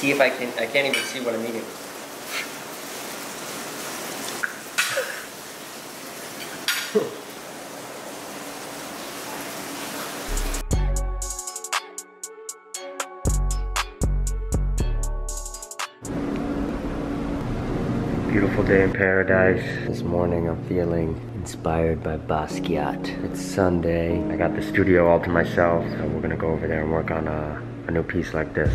See if I can, I can't even see what I'm eating. Beautiful day in paradise. This morning I'm feeling inspired by Basquiat. It's Sunday. I got the studio all to myself, so we're gonna go over there and work on a, a new piece like this.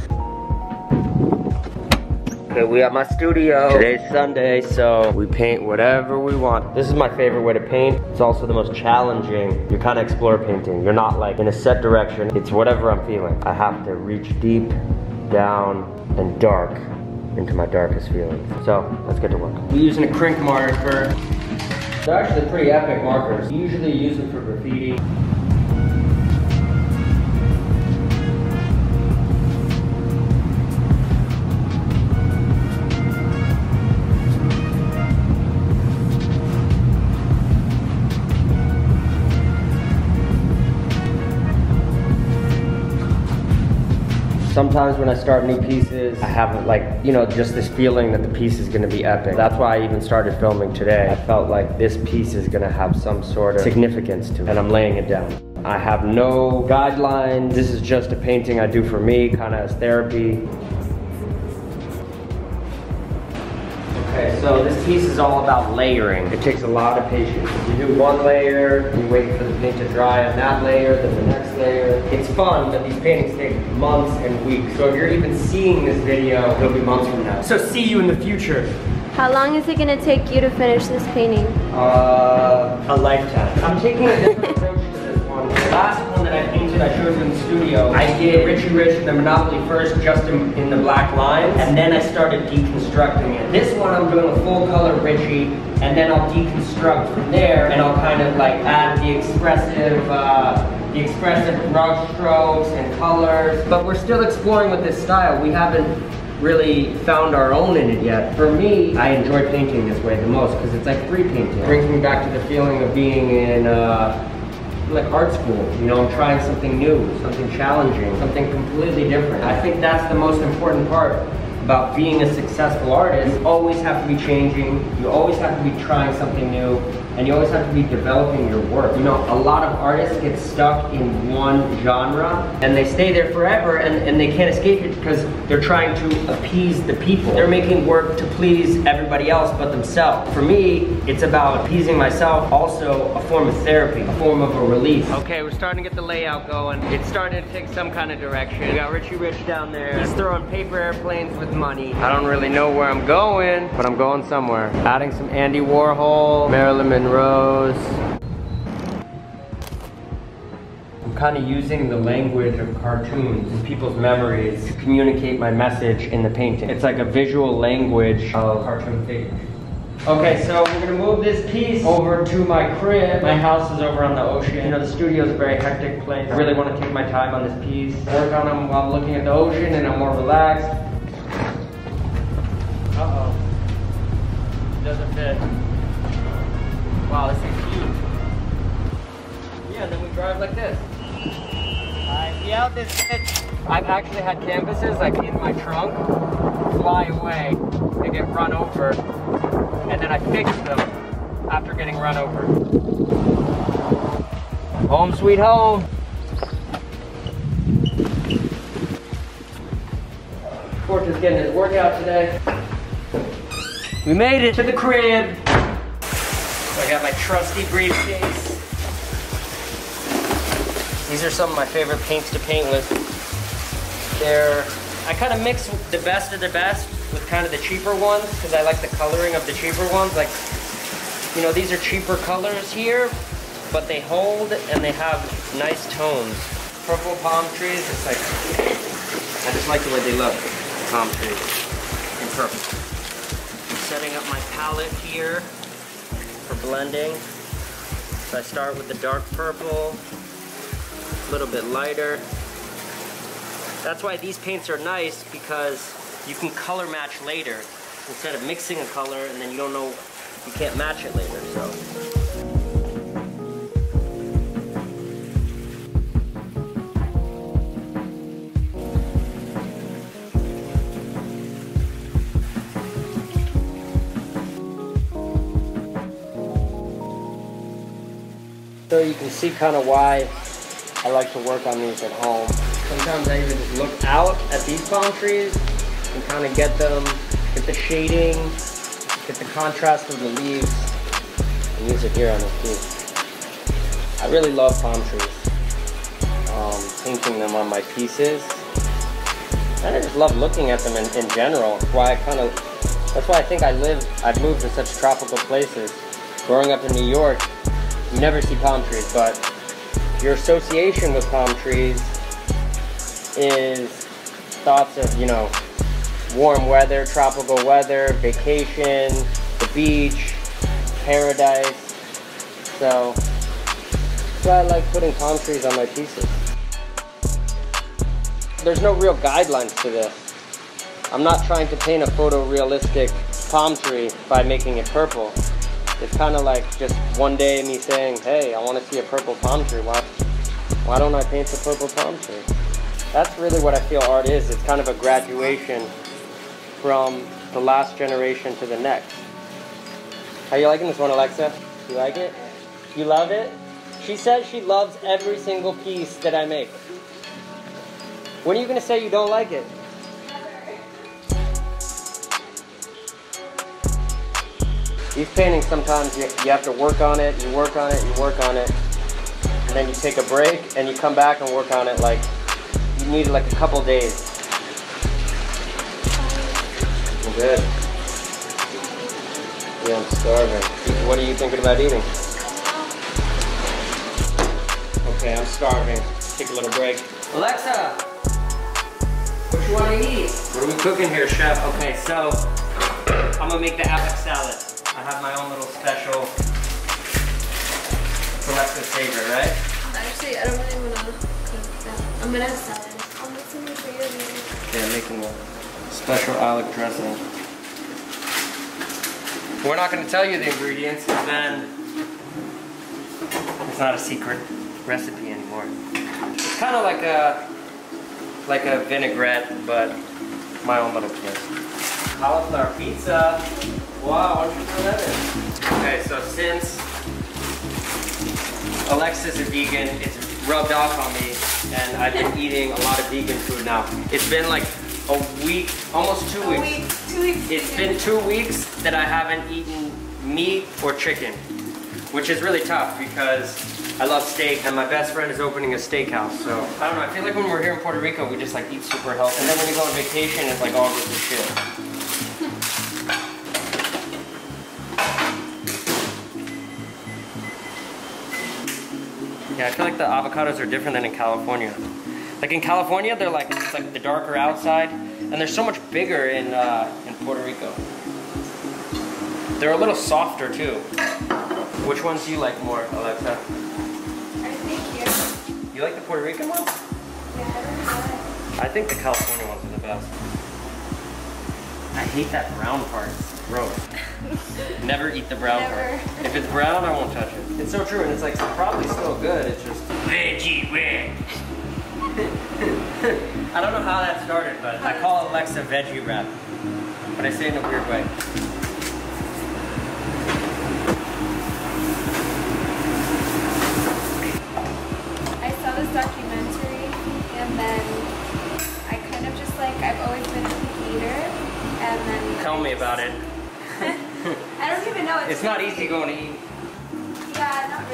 Okay, we at my studio. Today's Sunday, so we paint whatever we want. This is my favorite way to paint. It's also the most challenging. You kind of explore painting. You're not like in a set direction. It's whatever I'm feeling. I have to reach deep, down, and dark into my darkest feelings. So let's get to work. We're using a Krink marker. They're actually pretty epic markers. You usually use them for graffiti. Sometimes when I start new pieces, I have like, you know, just this feeling that the piece is gonna be epic. That's why I even started filming today. I felt like this piece is gonna have some sort of significance to it, and I'm laying it down. I have no guidelines. This is just a painting I do for me, kind of as therapy. Okay, so this piece is all about layering. It takes a lot of patience. You do one layer, you wait for the paint to dry on that layer, then the next layer. It's fun, but these paintings take months and weeks. So if you're even seeing this video, it'll be months from now. So see you in the future. How long is it gonna take you to finish this painting? Uh, a lifetime. I'm taking a different approach to this one. The last one that I painted, I showed in the studio. I did Richie Rich and the Monopoly first, just in, in the black lines, and then I started deconstructing it. This one, I'm doing a full color Richie, and then I'll deconstruct from there, and I'll kind of like add the expressive, uh, the expressive brush strokes and colors. But we're still exploring with this style. We haven't really found our own in it yet. For me, I enjoy painting this way the most because it's like free painting. It brings me back to the feeling of being in uh, like art school. You know, I'm trying something new, something challenging, something completely different. I think that's the most important part about being a successful artist. You always have to be changing. You always have to be trying something new and you always have to be developing your work. You know, a lot of artists get stuck in one genre and they stay there forever and, and they can't escape it because they're trying to appease the people. They're making work to please everybody else but themselves. For me, it's about appeasing myself, also a form of therapy, a form of a relief. Okay, we're starting to get the layout going. It's starting to take some kind of direction. We got Richie Rich down there. He's throwing paper airplanes with money. I don't really know where I'm going, but I'm going somewhere. Adding some Andy Warhol, Marilyn Monroe, Rose. I'm kind of using the language of cartoons and people's memories to communicate my message in the painting. It's like a visual language of cartoon figures. Okay, so we're gonna move this piece over to my crib. My house is over on the ocean. You know, the studio is a very hectic place. I really want to take my time on this piece, work on them while I'm looking at the ocean, and I'm more relaxed. Uh-oh. Doesn't fit. Wow, this is huge. Yeah, and then we drive like this. I see out this bitch. I've actually had canvases like in my trunk fly away and get run over, and then I fix them after getting run over. Home sweet home. Porsche is getting his workout today. We made it to the crib. Got my trusty briefcase. These are some of my favorite paints to paint with. They're, I kind of mix the best of the best with kind of the cheaper ones because I like the coloring of the cheaper ones. Like, you know, these are cheaper colors here, but they hold and they have nice tones. Purple palm trees, it's like, I just like the way they look, palm trees in purple. I'm setting up my palette here for blending. So I start with the dark purple, a little bit lighter. That's why these paints are nice because you can color match later instead of mixing a color and then you don't know, you can't match it later. So. So you can see kind of why I like to work on these at home. Sometimes I even just look out at these palm trees and kind of get them, get the shading, get the contrast of the leaves, and use it here on the piece. I really love palm trees. Um, painting them on my pieces. And I just love looking at them in, in general. Why I kind of, that's why I think I live, I've moved to such tropical places. Growing up in New York, you never see palm trees, but your association with palm trees is thoughts of, you know, warm weather, tropical weather, vacation, the beach, paradise. So that's why I like putting palm trees on my pieces. There's no real guidelines to this. I'm not trying to paint a photorealistic palm tree by making it purple. It's kind of like just one day me saying, hey, I want to see a purple palm tree. Why, why don't I paint the purple palm tree? That's really what I feel art is. It's kind of a graduation from the last generation to the next. How you liking this one, Alexa? You like it? You love it? She says she loves every single piece that I make. When are you going to say you don't like it? These paintings sometimes you, you have to work on it, you work on it, you work on it, and then you take a break and you come back and work on it like you need like a couple days. I'm good. Yeah, I'm starving. What are you thinking about eating? Okay, I'm starving. Take a little break. Alexa, what you want to eat? What are we cooking here, chef? Okay, so I'm gonna make the apple salad. I have my own little special. Alexa's favorite, right? Actually, I don't really want to cook that. I'm gonna have salad. I'll make some for you. Okay, I'm making a special Alec dressing. We're not gonna tell you the ingredients, because then it's not a secret recipe anymore. It's kind of like a like a vinaigrette, but my own little twist. Cauliflower pizza. Wow, don't you throw that in? Okay, so since Alexa's a vegan, it's rubbed off on me, and I've been eating a lot of vegan food now. It's been like a week, almost two weeks. Wait, two weeks. It's been two weeks that I haven't eaten meat or chicken, which is really tough because I love steak and my best friend is opening a steakhouse. So I don't know. I feel like when we're here in Puerto Rico, we just like eat super healthy, and then when you go on vacation, it's like all to shit. Yeah, I feel like the avocados are different than in California. Like in California, they're like it's like the darker outside, and they're so much bigger in uh, in Puerto Rico. They're a little softer too. Which ones do you like more, Alexa? I think you. You like the Puerto Rican ones? Yeah, I. I think the California ones are the best. I hate that brown part. It's gross. Never eat the brown Never. part. If it's brown, I won't touch it. It's so true, and it's like probably still good. It's just veggie wrap. I don't know how that started, but I call it Alexa veggie wrap. But I say it in a weird way. I saw this documentary and then I kind of just like I've always been a picky eater and then Tell me about it. I don't even know It's not easy going to eat.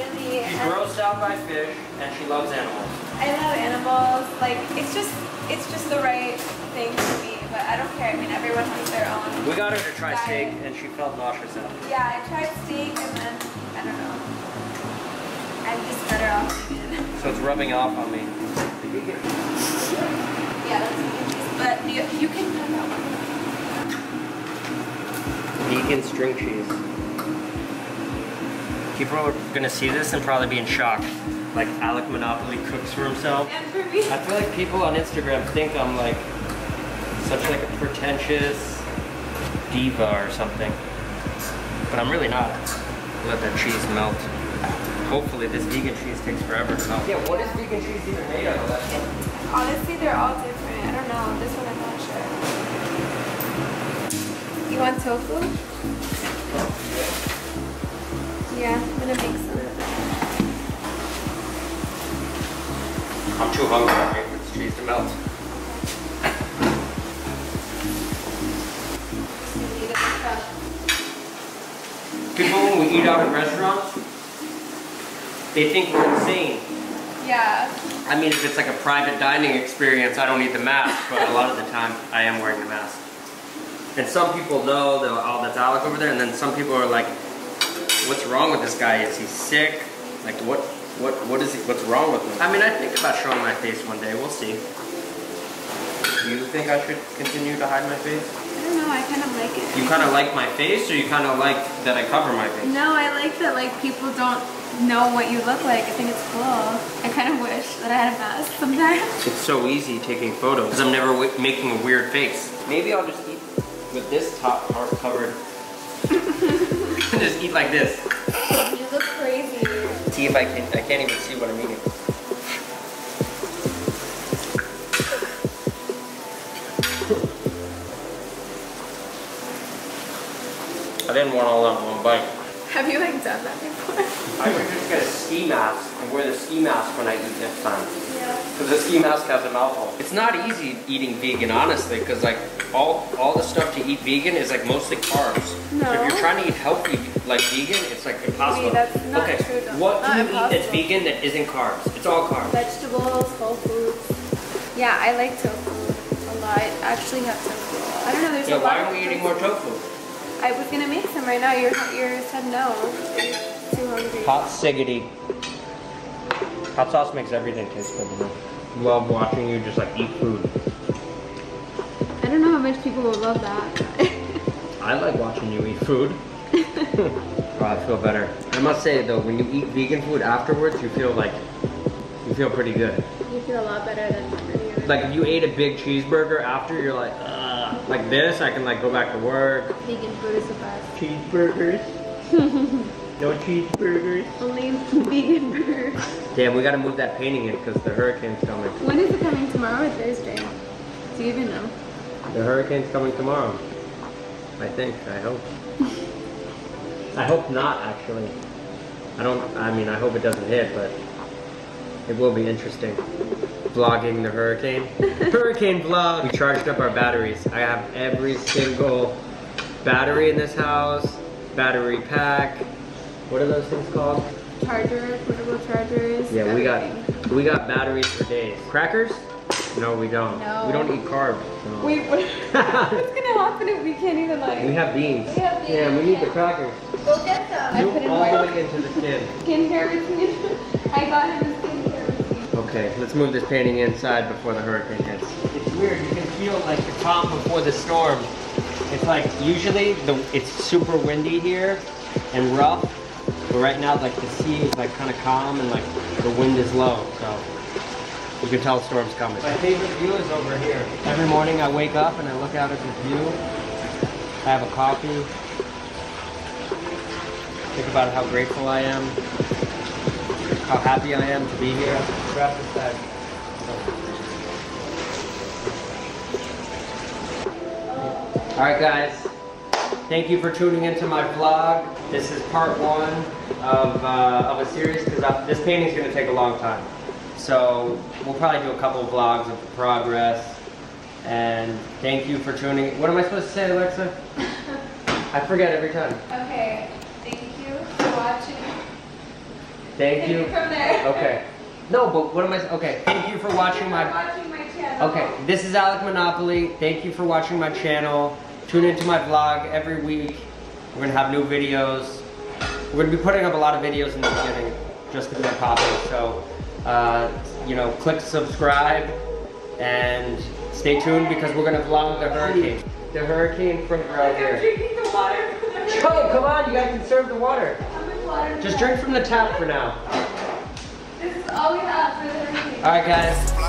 Yeah, not really. She's And grossed out by fish, and she loves animals. I love animals. Like it's just it's just the right thing for me. But I don't care. I mean, everyone has their own. We got her to try diet. steak, and she felt nauseous out. Yeah, I tried steak and then I don't know. I'm just better off vegan. So it's rubbing off on me. yeah, that's vegan cheese. But you, you can have that one. Vegan string cheese. People are gonna see this and probably be in shock. Like Alec Monopoly cooks for himself. And for me. I feel like people on Instagram think I'm like such like a pretentious diva or something. But I'm really not. Let that cheese melt. Hopefully this vegan cheese takes forever to melt. Yeah, what is vegan cheese even made out of? Honestly, they're all different. I don't know. This one I'm not sure. You want tofu? Yeah, I'm gonna make some. I'm too hungry. I'm waiting for this cheese to melt. Just need it fresh. People, when we eat out at restaurants, they think we're insane. Yeah. I mean, if it's like a private dining experience, I don't need the mask, but a lot of the time, I am wearing the mask. And some people know, they're, oh, that's Alec over there, and then some people are like, what's wrong with this guy? Is he sick? Like, what, what, what is he, what's wrong with him? I mean, I think about showing my face one day, we'll see. Do you think I should continue to hide my face? I don't know, I kind of like it. You kind of like my face, or you kind of like that I cover my face? No, I like that like people don't know what you look like. I think it's cool. I kind of wish that I had a mask sometimes. It's so easy taking photos because I'm never making a weird face. Maybe I'll just eat with this top part covered. just eat like this. You look crazy. See if I can. I can't even see what I'm eating. I didn't want all that in one bite. Have you like done that before? I would just get a ski mask and wear the ski mask when I eat next time. Yeah. Because the ski mask has a mouth hole. It's not easy eating vegan, honestly, because like all all the stuff to eat vegan is like mostly carbs. No. So if you're trying to eat healthy like vegan, it's like impossible. Wait, that's not okay. true, though. What Not do you eat that's vegan that isn't carbs? It's all carbs. Vegetables, whole foods. Yeah, I like tofu a lot. I actually have tofu. I don't know, there's Yeah, a lot why of are we eating more tofu? I was gonna make some right now. You you said no. You're too hungry. Hot siggity. Hot sauce makes everything taste good to me. Love watching you just like eat food. I don't know how much people will love that. I like watching you eat food. oh, I feel better. I must say though, when you eat vegan food afterwards, you feel like you feel pretty good. you feel a lot better than earlier. Like if you ate a big cheeseburger after, you're like, Ugh. like this, I can like go back to work. vegan food is the best. Cheeseburgers. no cheeseburgers. Only vegan burgers. Damn, we gotta move that painting in because the hurricane's coming. When is it coming? Tomorrow or Thursday? Do you even know? The hurricane's coming tomorrow. I think. I hope. I hope not, actually. I don't. I mean, I hope it doesn't hit, but it will be interesting. Vlogging the hurricane. hurricane vlog. We charged up our batteries. I have every single battery in this house. Battery pack. What are those things called? Charger, portable chargers. Yeah, we everything. got we got batteries for days. Crackers? No, we don't. No. We don't eat carbs. no. Wait, what, what's gonna happen if we can't even like? We have beans. We have Yeah, we beans, need the crackers. Go get some. I put in all my the way into the skin. skincare routine. I got him a skincare routine. Okay, let's move this painting inside before the hurricane hits. It's weird. You can feel like the calm before the storm. It's like usually the it's super windy here and rough, but right now like the sea is like kind of calm and like the wind is low, so you can tell the storm's coming. My favorite view is over here. Every morning I wake up and I look out at the view. I have a coffee. Think about how grateful I am how happy I am to be here. Grab this bag. All right, guys. Thank you for tuning into my vlog. This is part one of, uh, of a series because this painting is going to take a long time. So we'll probably do a couple of vlogs of progress. And thank you for tuning. In. What am I supposed to say, Alexa? I forget every time. Okay, thank you for watching. Thank Take you. from there. Okay. No, but what am I? Okay. Thank you for watching my. For watching my channel. Okay, this is Alec Monopoly. Thank you for watching my channel. Tune into my vlog every week. We're gonna have new videos. We're gonna be putting up a lot of videos in the beginning, just because they're popular. So, uh, you know, click subscribe and stay tuned because we're gonna vlog the hurricane. The hurricane from right here. drinking the water. Oh, come on, you gotta conserve the water. How much water? Just drink from the tap for now. This is all we have for the hurricane. All right, guys.